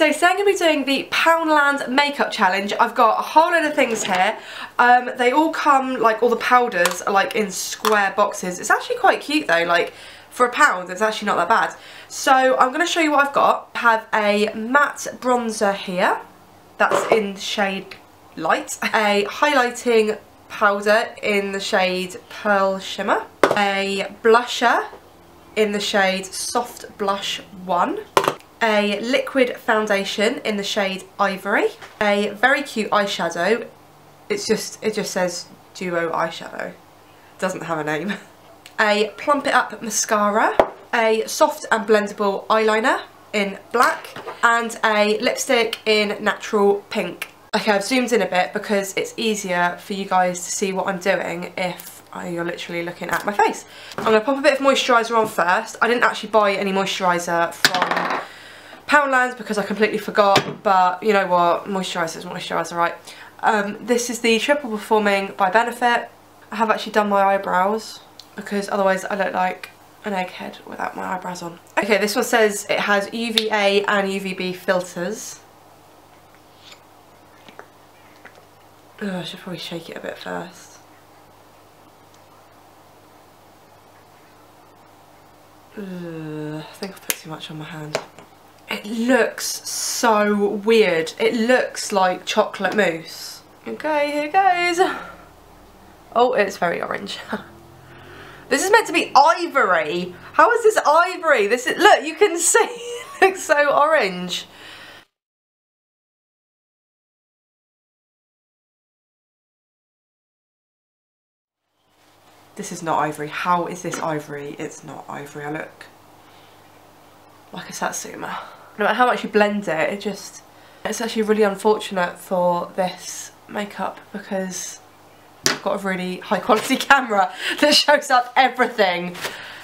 so today I'm going to be doing the Poundland Makeup Challenge. I've got a whole load of things here. Um, they all come, like all the powders are like in square boxes. It's actually quite cute though, like for a pound it's actually not that bad. So I'm going to show you what I've got. I have a matte bronzer here, that's in shade light. A highlighting powder in the shade Pearl Shimmer. A blusher in the shade Soft Blush 1 a liquid foundation in the shade Ivory, a very cute eyeshadow, it's just, it just says Duo Eyeshadow, doesn't have a name, a Plump It Up mascara, a soft and blendable eyeliner in black, and a lipstick in natural pink. Okay, I've zoomed in a bit because it's easier for you guys to see what I'm doing if you're literally looking at my face. I'm going to pop a bit of moisturiser on first. I didn't actually buy any moisturiser from Poundland because I completely forgot, but you know what, moisturiser is moisturiser, right? Um, this is the Triple Performing by Benefit. I have actually done my eyebrows because otherwise I look like an egghead without my eyebrows on. Okay, this one says it has UVA and UVB filters. Oh, I should probably shake it a bit first. Ugh, I think I've put too much on my hand. It looks so weird. It looks like chocolate mousse. Okay, here goes. Oh, it's very orange. this is meant to be ivory. How is this ivory? This is, look, you can see it looks so orange. This is not ivory. How is this ivory? It's not ivory. I look like a Satsuma no matter how much you blend it, it just, it's actually really unfortunate for this makeup because I've got a really high quality camera that shows up everything.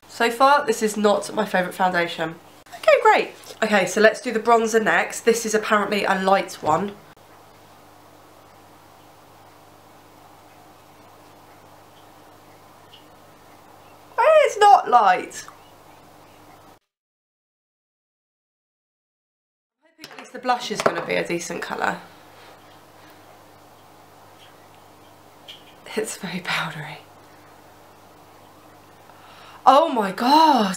So far, this is not my favourite foundation. Okay, great. Okay, so let's do the bronzer next. This is apparently a light one. It's not light. The blush is going to be a decent colour. It's very powdery. Oh my god!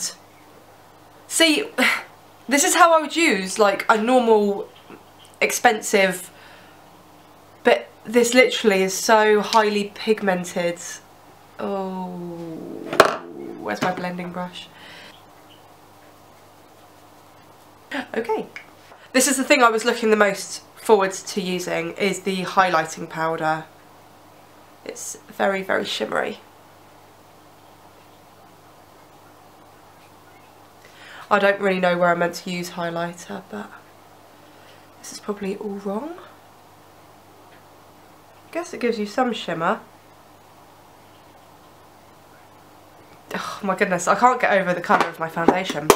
See, this is how I would use like a normal expensive but this literally is so highly pigmented. Oh, where's my blending brush? Okay. This is the thing I was looking the most forward to using is the highlighting powder. It's very, very shimmery. I don't really know where I'm meant to use highlighter, but this is probably all wrong. I guess it gives you some shimmer. Oh my goodness, I can't get over the colour of my foundation.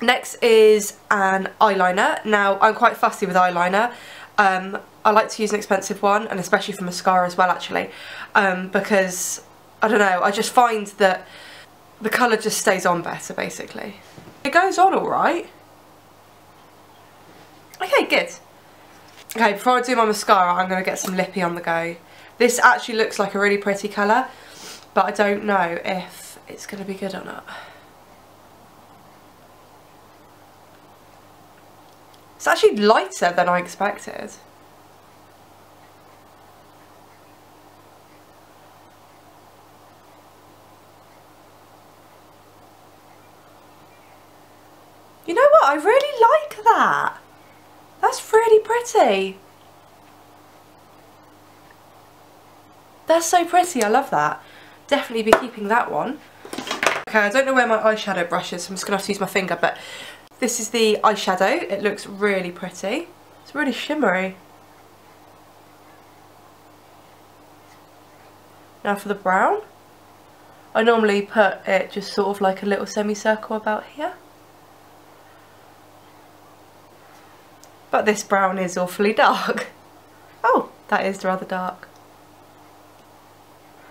Next is an eyeliner. Now, I'm quite fussy with eyeliner. Um, I like to use an expensive one, and especially for mascara as well, actually, um, because, I don't know, I just find that the colour just stays on better, basically. It goes on alright. Okay, good. Okay, before I do my mascara, I'm going to get some lippy on the go. This actually looks like a really pretty colour, but I don't know if it's going to be good or not. It's actually lighter than I expected. You know what? I really like that. That's really pretty. That's so pretty. I love that. Definitely be keeping that one. Okay, I don't know where my eyeshadow brush is, I'm just going to have to use my finger, but this is the eyeshadow. It looks really pretty. It's really shimmery. Now for the brown. I normally put it just sort of like a little semicircle about here. But this brown is awfully dark. Oh, that is rather dark.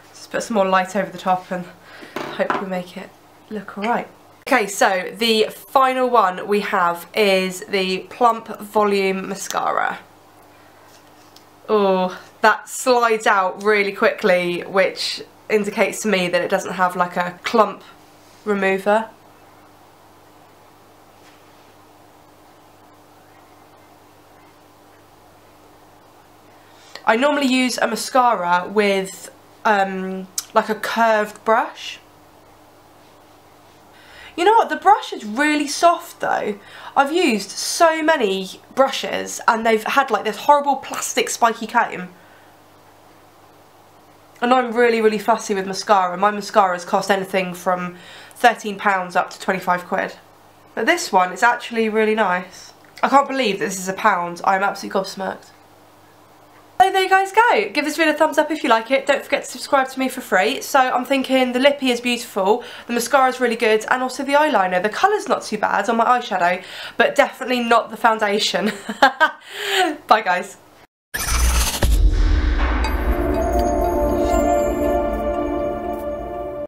Just put some more light over the top and hope we make it look alright. Okay, so the final one we have is the Plump Volume Mascara. Oh, that slides out really quickly, which indicates to me that it doesn't have like a clump remover. I normally use a mascara with um, like a curved brush. You know what, the brush is really soft though. I've used so many brushes and they've had like this horrible plastic spiky comb. And I'm really, really fussy with mascara. My mascaras cost anything from £13 up to 25 quid. But this one is actually really nice. I can't believe this is a pound. I'm absolutely gobsmacked. So there you guys go. Give this video a thumbs up if you like it. Don't forget to subscribe to me for free. So I'm thinking the lippy is beautiful, the mascara is really good, and also the eyeliner. The colour's not too bad on my eyeshadow, but definitely not the foundation. Bye guys.